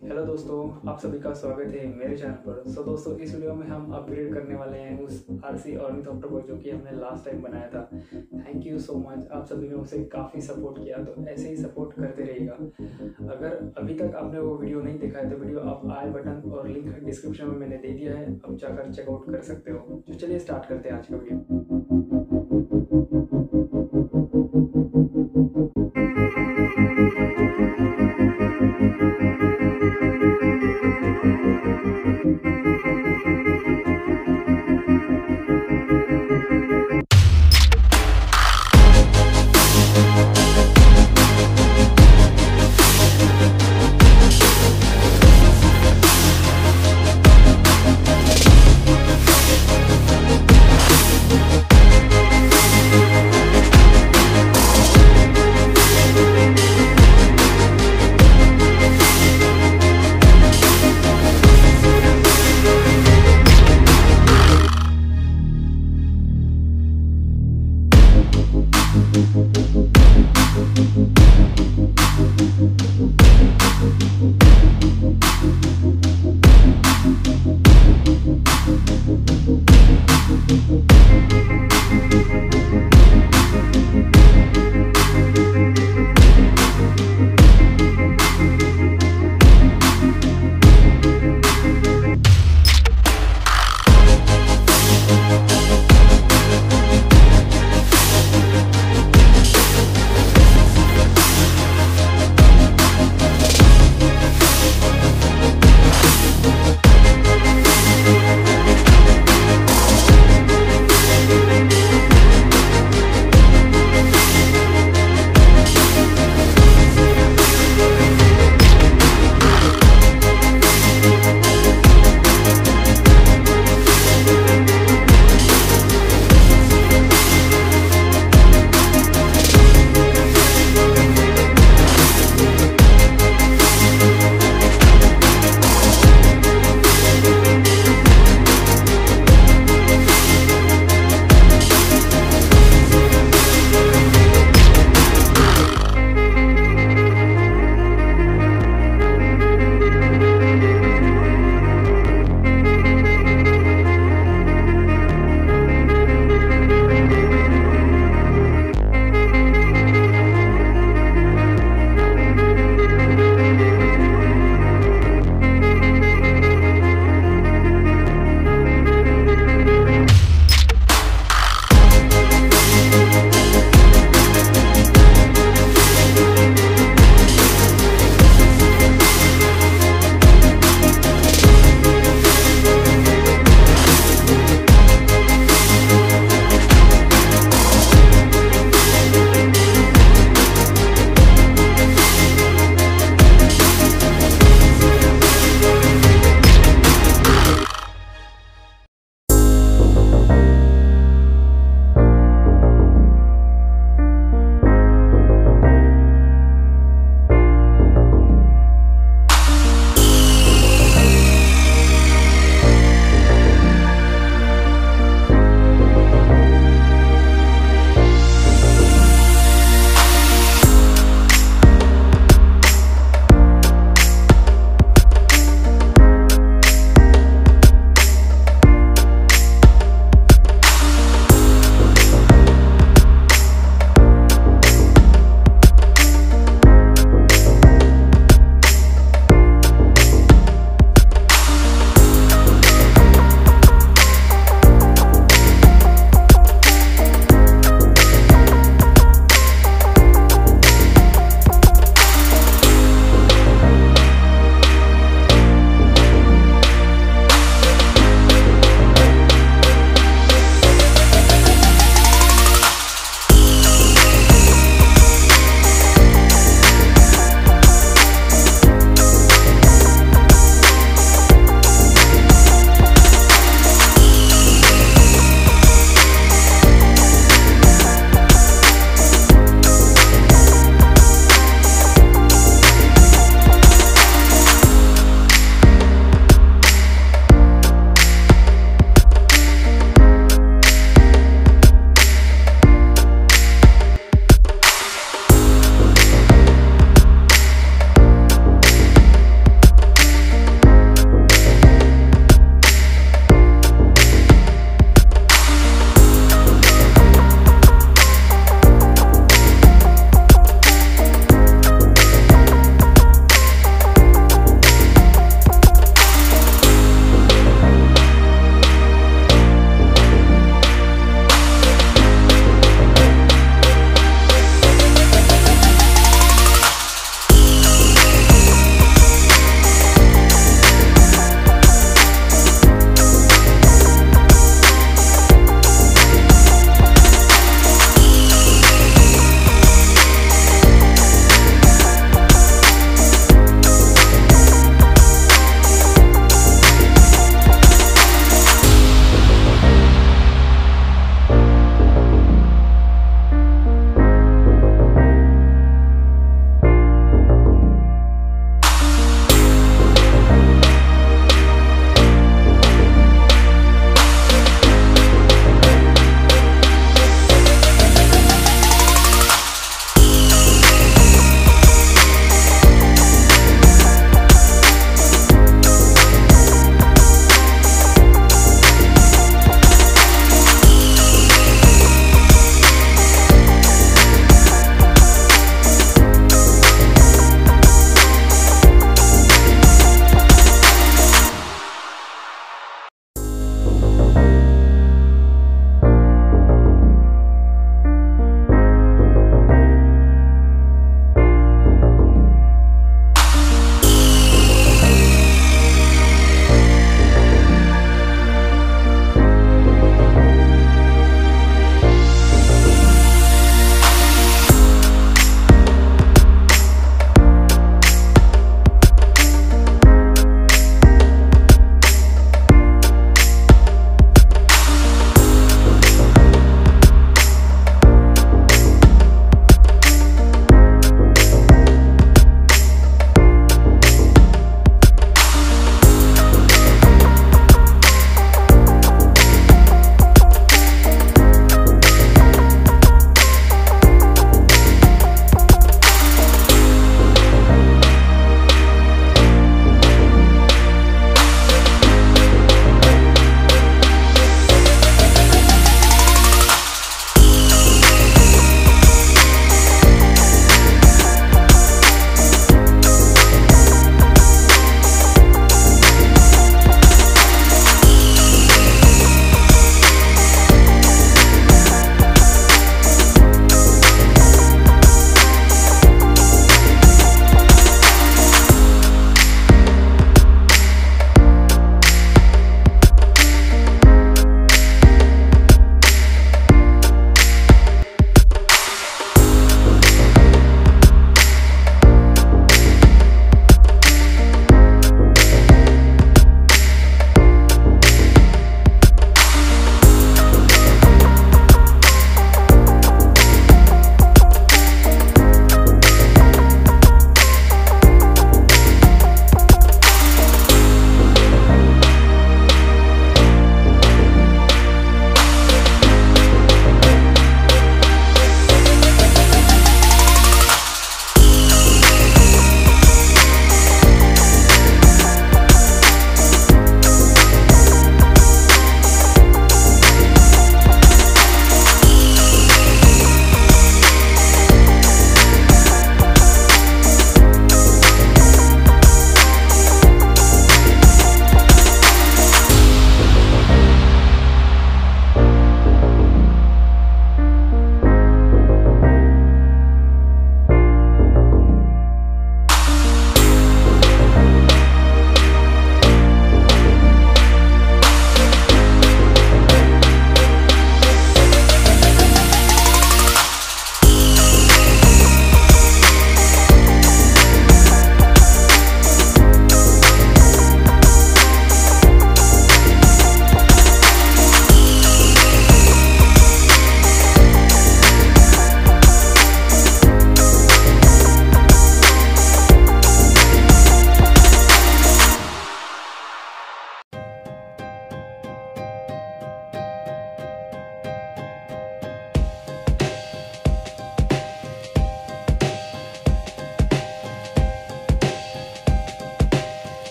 Hello दोस्तों आप सभी का स्वागत है मेरे चैनल पर। सो so, दोस्तों इस वीडियो में हम अपग्रेड करने वाले हैं उस आर सी ऑर्निथॉप्टर को जो कि हमने लास्ट टाइम बनाया था। थैंक यू सो मच आप सभी ने उसे काफ़ी सपोर्ट किया तो ऐसे ही सपोर्ट करते रहिएगा। अगर अभी तक आपने वो वीडियो नहीं देखा है तो वीडियो आप आई बटन और लिंक डिस्क्रिप्शन में मैंने दे दिया है। आप जाकर चेकआउट कर सकते हो। तो चलिए स्टार्ट करते हैं आज का वीडियो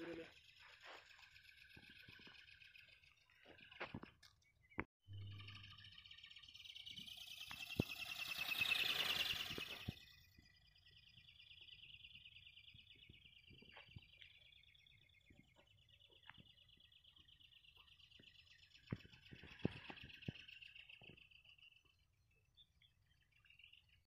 Yürü.